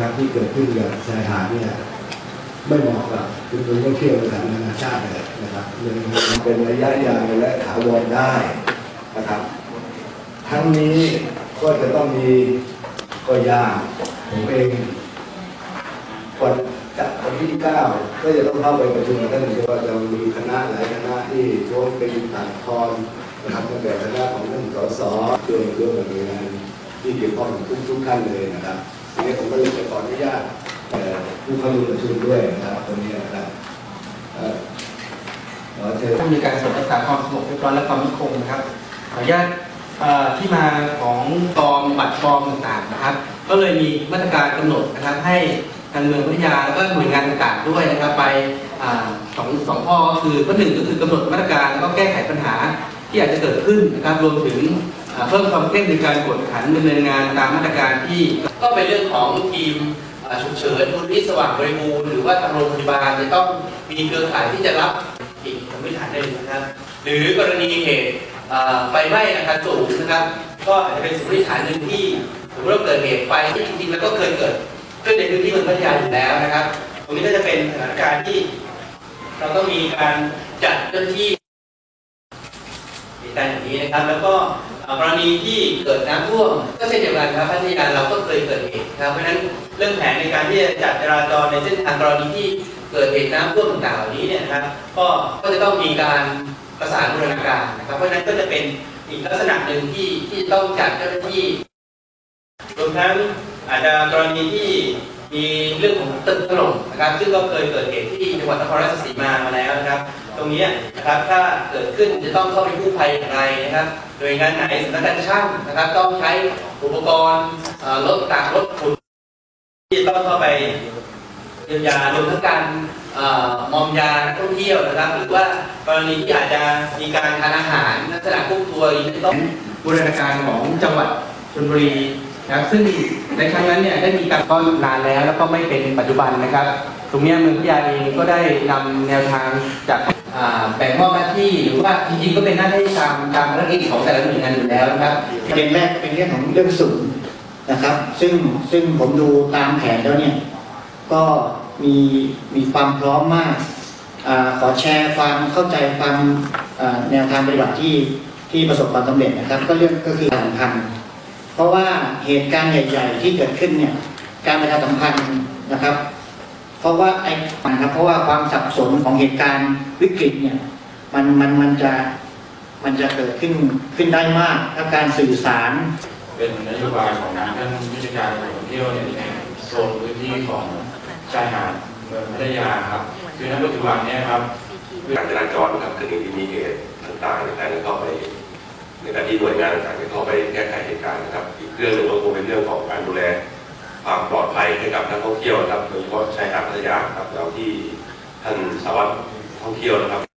นะครับที่เกิดขึ้นกับชายหาดเนี่ยไม่เหมาะกับชุมชนท่องเที่ยวระดับนานาชาติเลยนะครับยังเป็นระยะยาวและถาวรได้นะครับ ทั้งนี้ก็จะต้องมีก็ยากผมเองวันจัดวันที่เก้าก็จะต้องเข้าไปประชุมกับท่านเพราะว่าจะมีคณะหลายคณะที่รวมเป็นต่างทอนนะครับตั้งแต่คณะของท่านสสเรื่องเรื่องหน่วยงานที่เกี่ยวข้องทุกทุกๆท่านเลยนะครับ ทีนี้ผมก็เลยจะขออนุญาตเอ่ผู้เข้าร่วมประชุมด้วยนะครับตรงนี้นะครับขอเชิญผู้มีการสนรักษาความสงบเรียบร้อยและความมั่นคงนะครับขออนุญาตที่มาของฟอร์มบัตรฟอร์มต่างๆนะครับ ก็เลยมีมาตรการกำหนดนะครับให้ทางเมืองพัทยาแล้วก็หน่วยงานต่างๆด้วยนะครับไปอสองสองข้อก็คือข้อหนึ่งก็คือกำหนดมาตรการแล้วก็แก้ไขปัญหาที่อาจจะเกิดขึ้นนะครับรวมถึง เพิ่มความเข้มในการกดขันดำเนินงานตามมาตรการที่ก็เป็นเรื่องของทีมฉุกเฉินมูลที่สว่างบริบูรณ์หรือว่าทางโรงพยาบาลจะต้องมีเครือข่ายที่จะรับอีกสมมติฐานหนึ่งนะครับ หรือกรณีเหตุไฟไหม้อาคารสูงนะครับ ก็อาจจะเป็นสมมติฐานหนึ่งที่สมมติว่าเกิดเหตุไฟที่จริงๆแล้วก็เคยเกิดขึ้นในพื้นที่เมืองพัทยาอยู่แล้วนะครับ ตรงนี้ก็จะเป็นสถานการณ์ที่ เราต้องมีการจัดเจ้าหน้าที่เหตุการอย่างนี้นะครับ แล้วก็ กรณีที่เกิดน้ำท่วมก็เช่นเดียวกันครับพัทยาเราก็เคยเกิดเหตุนะครับเพราะฉะนั้นเรื่องแผนในการที่จะจัดจราจรในเส้นทางกรณีที่เกิดเหตุน้ำท่วมต่างๆเหล่านี้เนี่ยนะครับก็ก็จะต้องมีการประสานบูรณาการนะครับ เพราะฉะนั้นก็จะเป็นอีกลักษณะหนึ่งที่ที่ต้องจัดเจ้าหน้าที่รวมทั้งอาจจะกรณีที่มีเรื่องของตึกถล่มนะครับ ซึ่งก็เคยเกิดเหตุที่จังหวัดนครราชสีมามาแล้วนะครับ ตรงนี้นะครับถ้าเกิดขึ้นจะต้องเข้าไปกู้ภัยอย่างไรนะครับโดยงานไหนสำนักงานช่างนะครับ ต้องใช้อุปกรณ์รถต่างรถขุดที่ต้องเข้าไปเยียวยารวมทั้งการอมอมยาท่องเที่ยวนะครับ หรือว่ากรณีที่อาจจะมีการทานอาหารลักษณะพวกทัวอีกต้องบูรณาการของจังหวัดชลบุรีนะครับซึ่งในครั้งนั้นเนี่ยได้มีการก็นานแล้วแล้วก็ไม่เป็นปัจจุบันนะครับ ตรงนี้เมืองพิทยาเองก็ได้นำแนวทางจากแบ่งมอบหน้าที่หรือว่าจริงๆก็เป็นหน้าที่ตามตามภารกิจของแต่ละหน่วยงานอยู่แล้วนะครับประเด็นแรกเป็นเรื่องของเรื่องศูนย์นะครับ ซึ่งซึ่งผมดูตามแผนแล้วเนี่ยก็มีมีความพร้อมมากอขอแชร์ความเข้าใจความแนวทางปฏิบัติที่ที่ประสบความสำเร็จนะครับ ก็เรื่องก็คือการสัมพันธ์เพราะว่าเหตุการณ์ใหญ่ ๆ ที่เกิดขึ้นเนี่ยการประชาสัมพันธ์นะครับ เพราะว่าไอ้นะครับเพราะว่าความสับสนของเหตุการณ์วิกฤตเนี่ยมันมันมันจะมันจะเกิดขึ้นขึ้นได้มากถ้าการสื่อสาร เป็นนโยบายของท่านผู้จัดการการท่องเที่ยวเนี่ยในโซนพื้นที่ของชายหาดเมืองพัทยาครับคือณปัจจุบันเนี่ยครับการจราจรนะครับกรณีที่มีเหตุต่างๆในการเข้าไปในการที่หน่วยงานต่างๆจะเข้าไปแก้ไขเหตุการณ์นะครับอีกเรื่องหนึ่งก็คงเป็นเรื่องของการดูแล ความปลอดภัยให้กับนักท่องเที่ยวนะครับโดยเฉพาะชายหาดพัทยาครับเราที่ท่านสารวัตรท่องเที่ยวนะครับ